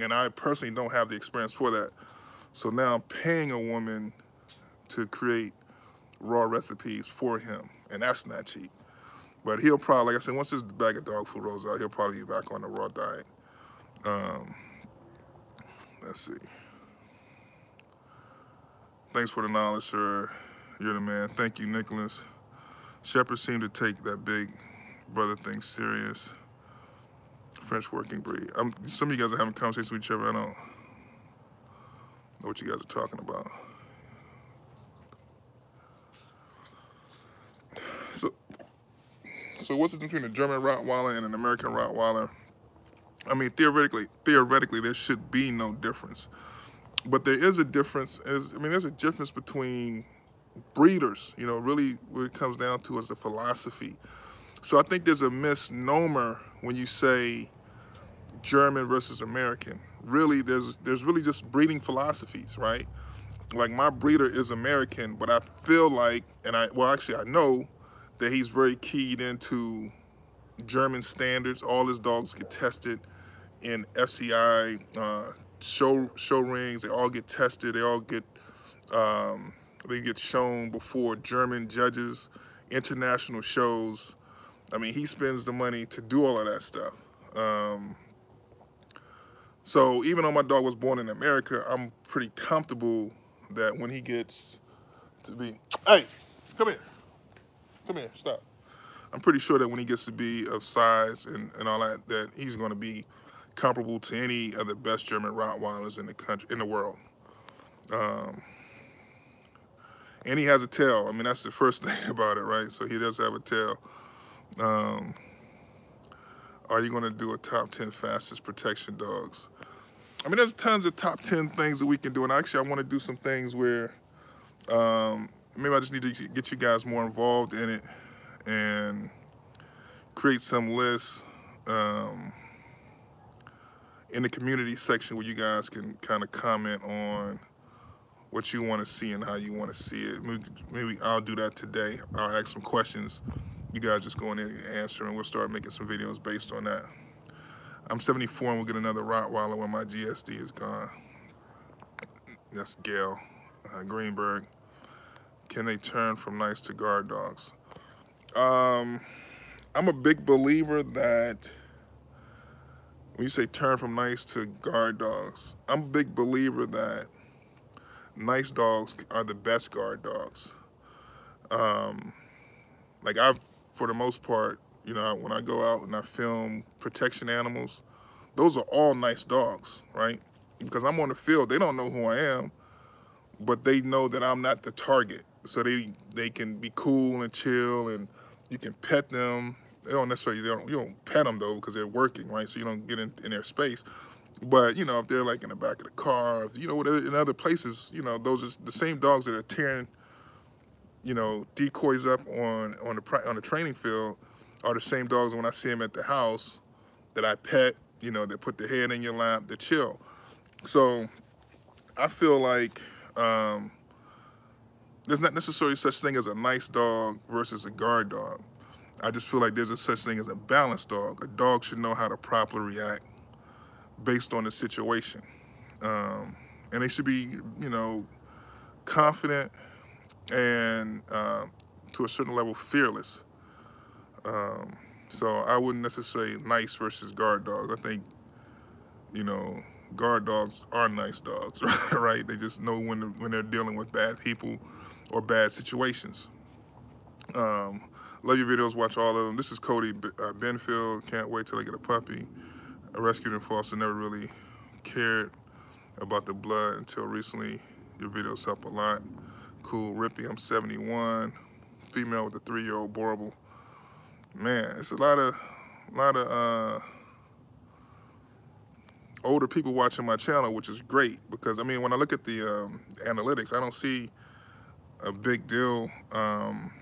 And I personally don't have the experience for that. So now I'm paying a woman to create raw recipes for him, and that's not cheap. But he'll probably, like I said, once this bag of dog food rolls out, he'll probably be back on the raw diet. Um, let's see. Thanks for the knowledge, sir. You're the man. Thank you, Nicholas. Shepard seemed to take that big brother thing serious. French working breed. I'm, some of you guys are having conversations with each other. I don't know what you guys are talking about. So what's the difference between a German Rottweiler and an American Rottweiler? I mean, theoretically, theoretically, there should be no difference. But there is a difference. Is I mean, there's a difference between breeders. You know, really, what it comes down to is a philosophy. So I think there's a misnomer when you say German versus American. Really, there's there's really just breeding philosophies, right? Like my breeder is American, but I feel like, and I well, actually, I know that he's very keyed into German standards. All his dogs get tested in FCI uh, show show rings. They all get tested. They all get um, they get shown before German judges, international shows. I mean, he spends the money to do all of that stuff. Um, so even though my dog was born in America, I'm pretty comfortable that when he gets to be, hey, come here. Come here, stop. I'm pretty sure that when he gets to be of size and, and all that, that he's going to be comparable to any of the best German Rottweilers in the country, in the world. Um, and he has a tail. I mean, that's the first thing about it, right? So he does have a tail. Um, are you going to do a top 10 fastest protection dogs? I mean, there's tons of top 10 things that we can do. And actually, I want to do some things where um, maybe I just need to get you guys more involved in it and create some lists um, in the community section where you guys can kind of comment on what you want to see and how you want to see it. Maybe, maybe, I'll do that today. I'll ask some questions. You guys just go in there and answer, and we'll start making some videos based on that. I'm 74 and we'll get another Rottweiler when my GSD is gone. That's Gail uh, Greenberg can they turn from nice to guard dogs? Um, I'm a big believer that when you say turn from nice to guard dogs, I'm a big believer that nice dogs are the best guard dogs. Um, like I've, for the most part, you know, when I go out and I film protection animals, those are all nice dogs, right? Because I'm on the field, they don't know who I am, but they know that I'm not the target so they they can be cool and chill and you can pet them. They don't necessarily they don't you don't pet them though because they're working right? So you don't get in, in their space. But you know if they're like in the back of the car you know what in other places you know those are the same dogs that are tearing you know decoys up on on the on the training field are the same dogs when I see them at the house that I pet you know that put their head in your lap that chill. So I feel like um, there's not necessarily such thing as a nice dog versus a guard dog. I just feel like there's a such thing as a balanced dog. A dog should know how to properly react based on the situation. Um, and they should be, you know, confident and uh, to a certain level fearless. Um, so I wouldn't necessarily nice versus guard dogs. I think, you know, guard dogs are nice dogs, right? They just know when when they're dealing with bad people or bad situations. Um, Love your videos. Watch all of them. This is Cody uh, Benfield. Can't wait till I get a puppy. I rescued in foster. Never really cared about the blood until recently. Your videos help a lot. Cool. Rippy. I'm 71. Female with a three-year-old Boerboel. Man, it's a lot of, a lot of. uh older people watching my channel, which is great because I mean, when I look at the um, analytics, I don't see a big deal, um,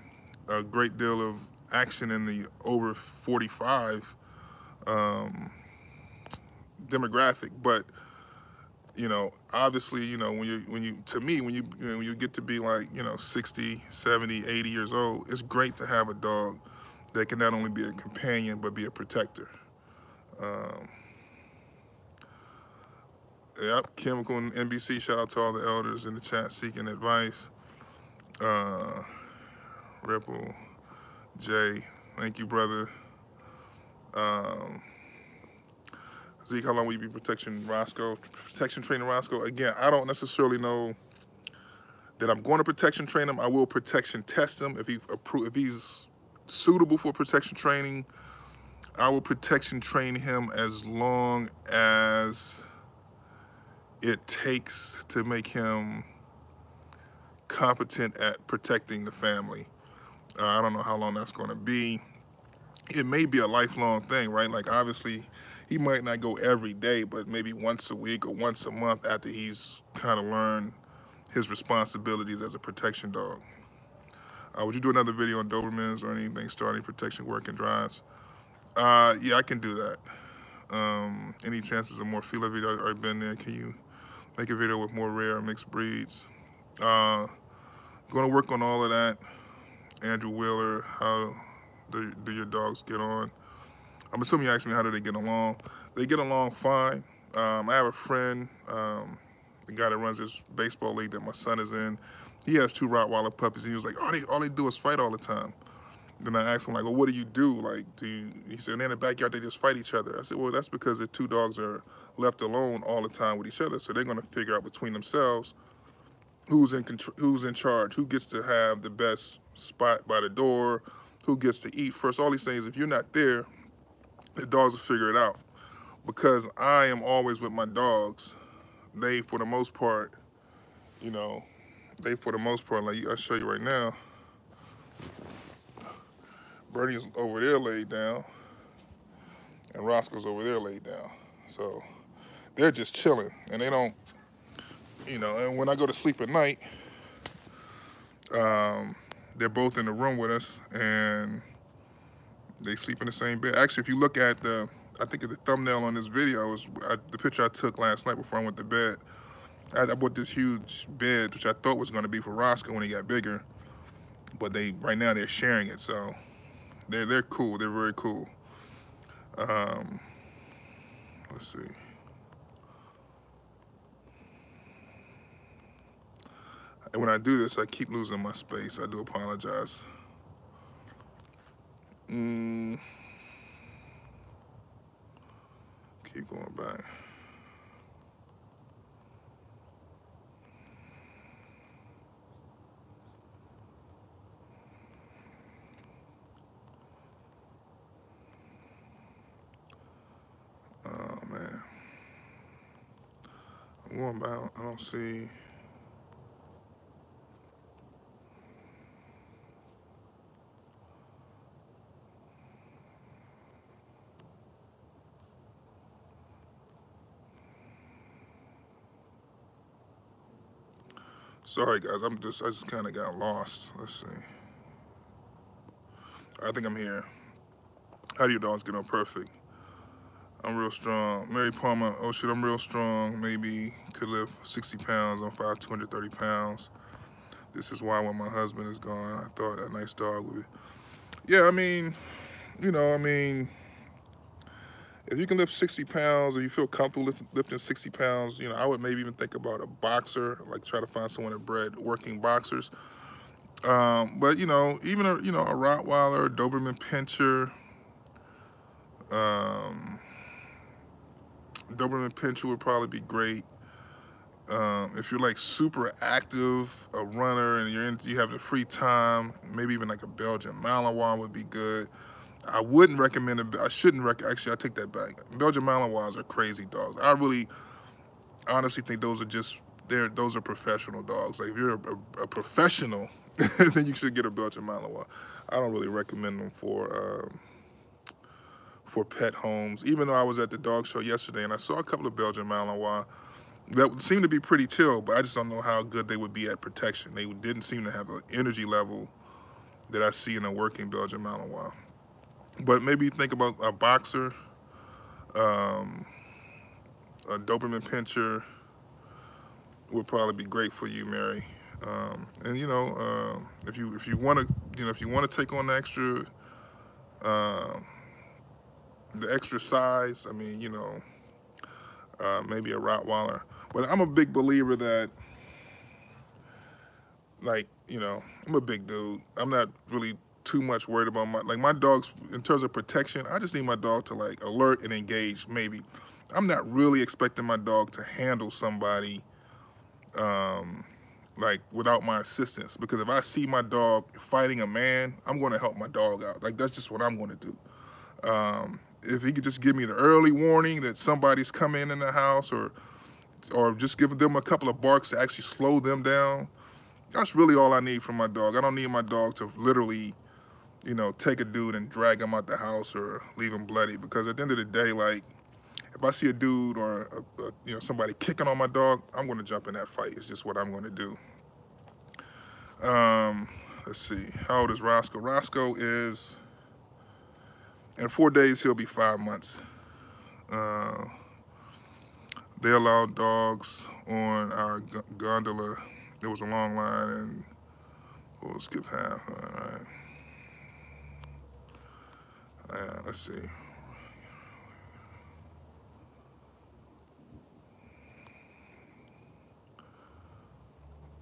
a great deal of action in the over 45 um, demographic. But you know, obviously, you know, when you when you to me when you, you know, when you get to be like you know 60, 70, 80 years old, it's great to have a dog that can not only be a companion but be a protector. Um, Yep, Chemical and NBC. Shout out to all the elders in the chat seeking advice. Uh, Ripple, Jay, thank you, brother. Um, Zeke, how long will you be protection Roscoe? Protection training Roscoe? Again, I don't necessarily know that I'm going to protection train him. I will protection test him if he if he's suitable for protection training. I will protection train him as long as it takes to make him competent at protecting the family. Uh, I don't know how long that's going to be. It may be a lifelong thing, right? Like, obviously, he might not go every day, but maybe once a week or once a month after he's kind of learned his responsibilities as a protection dog. Uh, would you do another video on Dobermans or anything starting protection work and drives? Uh, yeah, I can do that. Um, any chances of more fila video already been there? Can you make a video with more rare mixed breeds. Uh, going to work on all of that. Andrew Wheeler, how do, do your dogs get on? I'm assuming you asked me how do they get along. They get along fine. Um, I have a friend, um, the guy that runs this baseball league that my son is in. He has two Rottweiler puppies. And he was like, all they, all they do is fight all the time. Then I asked him, like, well, what do you do? Like, do you, he said, in the backyard, they just fight each other. I said, well, that's because the two dogs are left alone all the time with each other. So they're to figure out between themselves who's in who's in charge, who gets to have the best spot by the door, who gets to eat first. All these things. If you're not there, the dogs will figure it out. Because I am always with my dogs, they, for the most part, you know, they, for the most part, like I'll show you right now, Bernie's over there laid down, and Roscoe's over there laid down. So they're just chilling and they don't, you know, and when I go to sleep at night, um, they're both in the room with us and they sleep in the same bed. Actually, if you look at the, I think the thumbnail on this video was the picture I took last night before I went to bed. I, I bought this huge bed, which I thought was going to be for Roscoe when he got bigger, but they right now they're sharing it, so they're they're cool. They're very cool. Um, let's see. And when I do this, I keep losing my space. I do apologize. Mm. Keep going back. Oh man. I'm going back. I don't see. Sorry guys, I'm just I just kind of got lost. Let's see. I think I'm here. How do your dogs get on perfect? I'm real strong. Mary Palmer, oh shit, I'm real strong. Maybe could lift 60 pounds on 5, 230 pounds. This is why when my husband is gone, I thought a nice dog would be. Yeah, I mean, you know, I mean, if you can lift 60 pounds or you feel comfortable lift, lifting 60 pounds, you know, I would maybe even think about a boxer, like try to find someone that bred working boxers. Um, but, you know, even a, you know, a Rottweiler, a Doberman Pinscher, um, Doberman Pinscher would probably be great. um, if you're like super active, a runner, and you're in, you have the free time, maybe even like a Belgian Malinois would be good. I wouldn't recommend it. I shouldn't rec. Actually, I take that back. Belgian Malinois are crazy dogs. I really, honestly think those are just they're those are professional dogs. Like if you're a, a professional, then you should get a Belgian Malinois. I don't really recommend them for um, for pet homes. Even though I was at the dog show yesterday and I saw a couple of Belgian Malinois that seemed to be pretty chill, but I just don't know how good they would be at protection. They didn't seem to have an energy level that I see in a working Belgian Malinois. But maybe think about a boxer, um, a Doberman Pinscher would probably be great for you, Mary. Um, and you know, uh, if you if you want to, you know, if you want to take on the extra, uh, the extra size, I mean, you know, uh, maybe a Rottweiler. But I'm a big believer that, like, you know, I'm a big dude. I'm not really too much worried about my, like my dogs, in terms of protection, I just need my dog to like alert and engage, maybe. I'm not really expecting my dog to handle somebody um, like without my assistance because if I see my dog fighting a man, I'm going to help my dog out. Like that's just what I'm going to do. Um, if he could just give me the early warning that somebody's coming in the house or or just give them a couple of barks to actually slow them down, that's really all I need from my dog. I don't need my dog to literally, you know, take a dude and drag him out the house or leave him bloody because at the end of the day, like, if I see a dude or a, a, you know somebody kicking on my dog, I'm going to jump in that fight. It's just what I'm going to do. Um, let's see. How old is Roscoe? Roscoe is in four days he'll be five months. Uh, they allowed dogs on our gondola. There was a long line and we'll skip half. All right. Uh, let's see.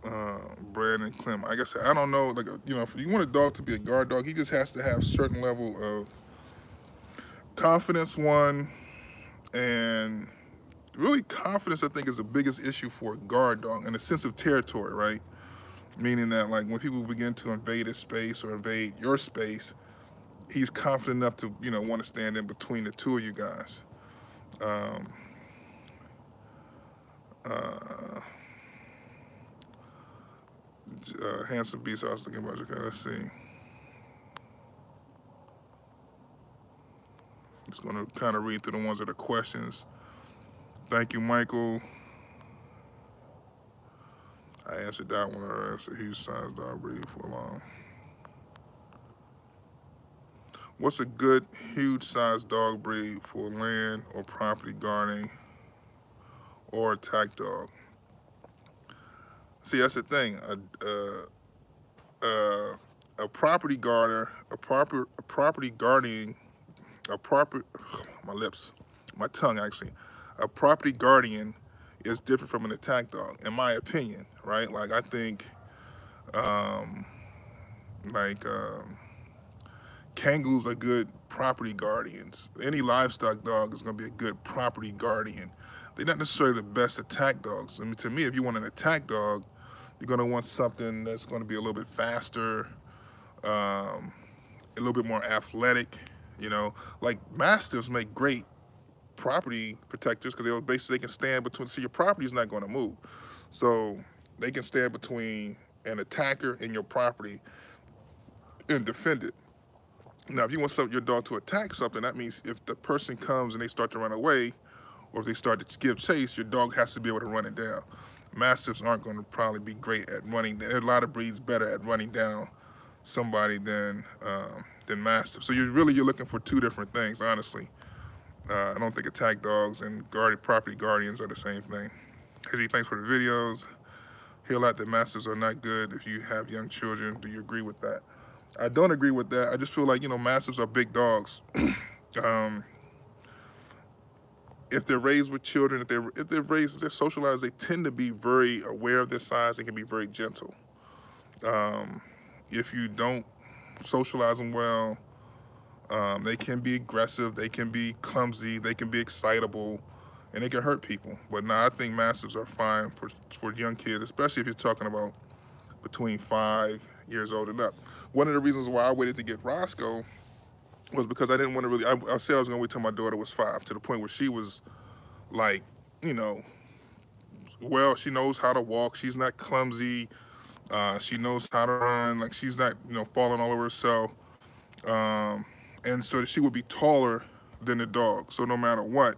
uh, Brandon Clem. Like I said, I don't know. Like you know, if you want a dog to be a guard dog, he just has to have certain level of confidence. One and really confidence. I think is the biggest issue for a guard dog and a sense of territory, right? Meaning that like when people begin to invade his space or invade your space, he's confident enough to you know want to stand in between the two of you guys. Um, uh, uh, Handsome Beast I was thinking about. Okay, let's see. Just going to kind of read through the ones that are questions. Thank you, Michael. I answered that one. I asked a huge size dog breed for a long. What's a good huge size dog breed for land or property guarding or attack dog? See, that's the thing. A, a, a property guarder, a proper, a property guardian, a proper, my lips, my tongue actually, a property guardian is different from an attack dog, in my opinion, right? Like I think, um, like um, Kangals are good property guardians. Any livestock dog is gonna be a good property guardian. They're not necessarily the best attack dogs. I mean, to me, if you want an attack dog, you're gonna want something that's gonna be a little bit faster, um, a little bit more athletic. You know, like Mastiffs make great property protectors because they basically they can stand between, so your property is not gonna move. So they can stand between an attacker and your property and defend it. Now, if you want some, your dog to attack something, that means if the person comes and they start to run away, or if they start to give chase, your dog has to be able to run it down. Mastiffs aren't going to probably be great at running. There are a lot of breeds better at running down somebody than um, than Mastiffs. So you're really you're looking for two different things, honestly. Uh, I don't think attack dogs and guarded property guardians are the same thing. Hizzy, thanks for the videos. Hear out that Mastiffs are not good if you have young children. Do you agree with that? I don't agree with that. I just feel like, you know, Mastiffs are big dogs. um, if they're raised with children, if they're if they're raised, if they're socialized, they tend to be very aware of their size. They can be very gentle. Um, if you don't socialize them well, um, they can be aggressive. They can be clumsy. They can be excitable. and they can hurt people. But now I think mastiffs are fine for for young kids, especially if you're talking about between five years old and up. One of the reasons why I waited to get Roscoe was because I didn't want to really. I, I said I was gonna wait till my daughter was five, to the point where she was like, you know, well, she knows how to walk. She's not clumsy. Uh, she knows how to run. Like she's not, you know, falling all over herself. Um, and so she would be taller than the dog. So no matter what,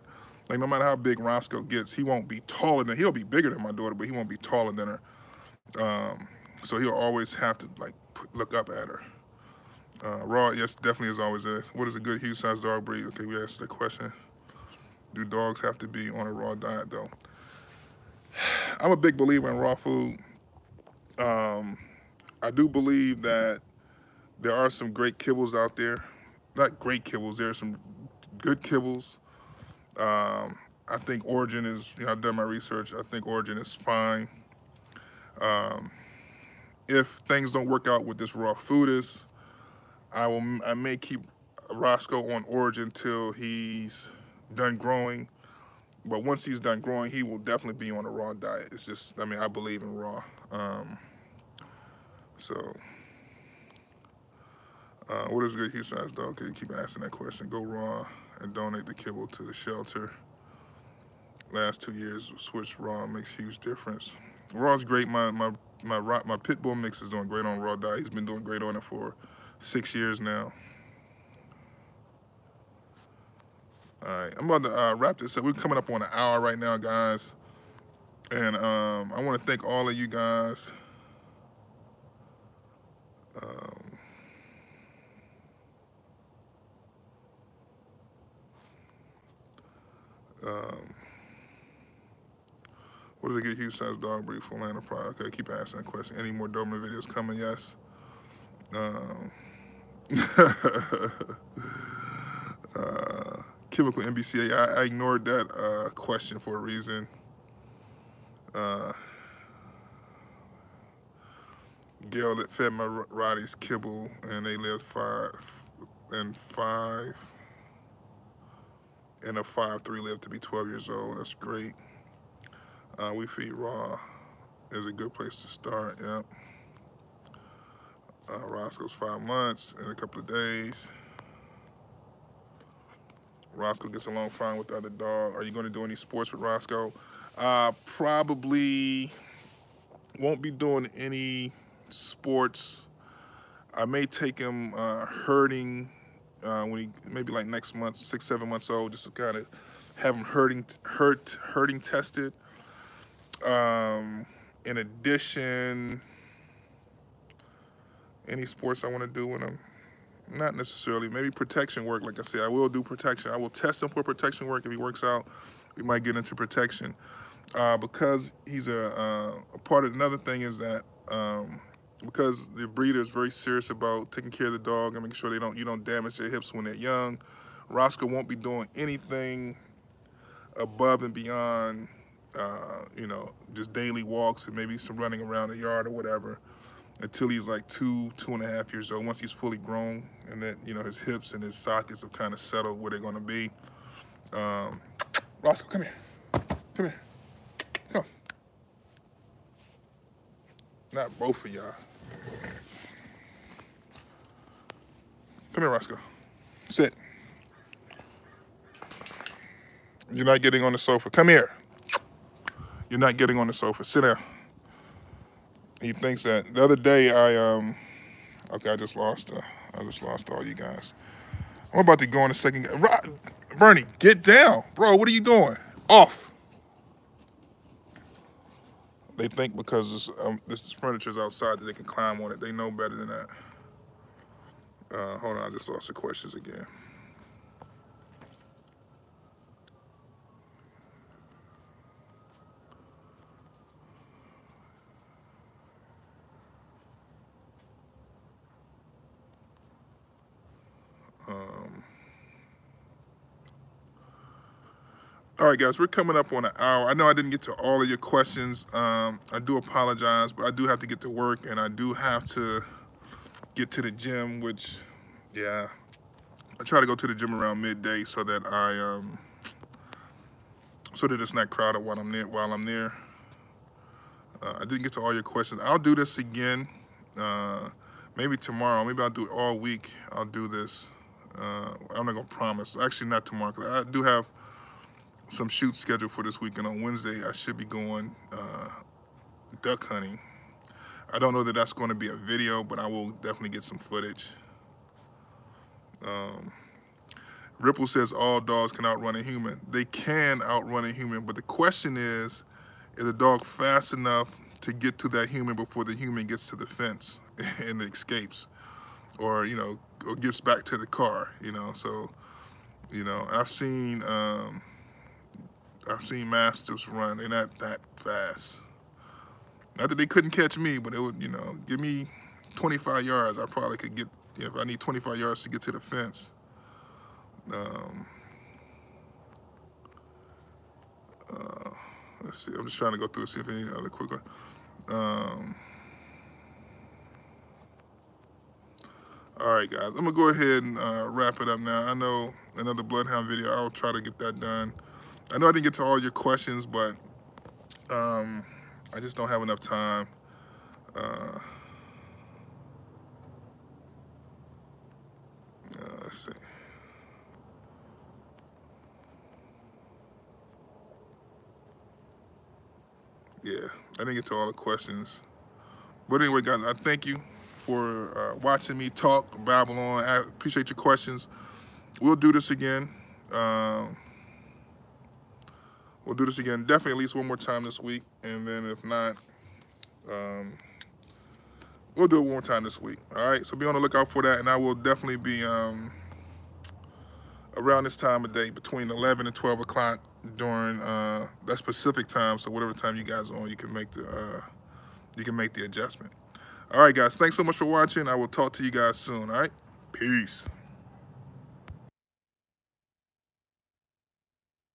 like no matter how big Roscoe gets, he won't be taller than. He'll be bigger than my daughter, but he won't be taller than her. Um, so he'll always have to like look up at her. Uh, raw, yes, definitely as always is. What is a good huge size dog breed? Okay, we asked the question. Do dogs have to be on a raw diet though? I'm a big believer in raw food. Um, I do believe that there are some great kibbles out there. Not great kibbles, there are some good kibbles. Um, I think Orijen is, you know, I've done my research. I think Orijen is fine. Um, if things don't work out with this raw foodist, I will. I may keep Roscoe on Orijen till he's done growing. But once he's done growing, he will definitely be on a raw diet. It's just, I mean, I believe in raw. Um, so, uh, what is a good huge size dog? You keep asking that question? Go raw and donate the kibble to the shelter. Last two years, switch raw makes huge difference. Raw's great. My my my my pit bull mix is doing great on raw diet. He's been doing great on it for six years now. All right, I'm about to uh, wrap this up. We're coming up on an hour right now, guys. And um, I want to thank all of you guys. Um, um, what does it get huge size dog breed for of pride? Okay, keep asking that question. Any more Doberman videos coming? Yes. Um, uh, chemical NBCA. I, I ignored that uh, question for a reason. Uh, Gail that fed my Rotties kibble, and they lived five and five, and a five three lived to be 12 years old. That's great. Uh, we feed raw is a good place to start. Yep. Uh, Roscoe's five months in a couple of days. Roscoe gets along fine with the other dog. Are you going to do any sports with Roscoe? Uh, probably won't be doing any sports. I may take him uh, herding uh, when he maybe like next month, six, seven months old, just to kind of have him herding, hurt, herding tested. Um, in addition, any sports I want to do with him? not necessarily. Maybe protection work. Like I said, I will do protection. I will test him for protection work. If he works out, we might get into protection. Uh, because he's a, uh, a, part of another thing is that um, because the breeder is very serious about taking care of the dog and making sure they don't you don't damage their hips when they're young. Roscoe won't be doing anything above and beyond, uh, you know, just daily walks and maybe some running around the yard or whatever until he's like two, two and a half years old. Once he's fully grown and then, you know, his hips and his sockets have kind of settled where they're going to be. Um, Roscoe, come here. Come here. Come. Not both of y'all. Come here, Roscoe. Sit. You're not getting on the sofa. Come here. You're not getting on the sofa. Sit down he thinks that the other day I um okay I just lost uh, I just lost all you guys. I'm about to go on a second. Bernie, get down, bro. What are you doing? Off. They think because this, um, this outside that they can climb on it. They know better than that. Uh, hold on, I just lost the questions again. Um, all right, guys, we're coming up on an hour. I know I didn't get to all of your questions. Um, I do apologize, but I do have to get to work, and I do have to get to the gym, which, yeah, I try to go to the gym around midday so that I um, so that it's not crowded while I'm there. While I'm there, uh, I didn't get to all your questions. I'll do this again, uh, maybe tomorrow. Maybe I'll do it all week. I'll do this. Uh, I'm not gonna promise. Actually, not tomorrow. I do have some shoots scheduled for this weekend. On Wednesday, I should be going uh, duck hunting. I don't know that that's going to be a video, but I will definitely get some footage. Um, Ripple says all dogs can outrun a human. They can outrun a human, but the question is, is a dog fast enough to get to that human before the human gets to the fence and escapes? Or, you know, or gets back to the car, you know? So, you know, I've seen, um, I've seen mastiffs run. They're not that fast. Not that they couldn't catch me, but it would, you know, give me 25 yards. I probably could get, you know, if I need 25 yards to get to the fence. Um, uh, let's see. I'm just trying to go through see if any other quick one. Um, all right, guys. I'm gonna go ahead and uh, wrap it up now. I know another Bloodhound video. I'll try to get that done. I know I didn't get to all your questions, but um, I just don't have enough time. Uh, uh, let's see. Yeah, I didn't get to all the questions. But anyway, guys, I thank you for uh, watching me talk, Babylon. I appreciate your questions. We'll do this again. Um, we'll do this again, definitely at least one more time this week. And then if not, um, we'll do it one more time this week. All right, so be on the lookout for that. And I will definitely be um, around this time of day between 11 and 12 o'clock during uh, that specific time. So whatever time you guys are on, you can make the uh, you can make the adjustment. All right, guys. Thanks so much for watching. I will talk to you guys soon. All right. Peace.